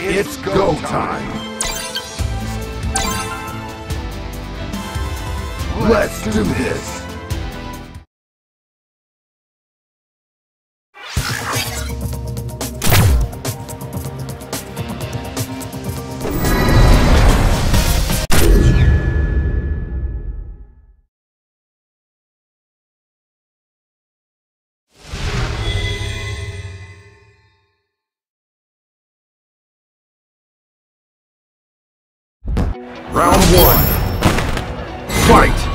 It's go time! Let's do this! Round one. Fight!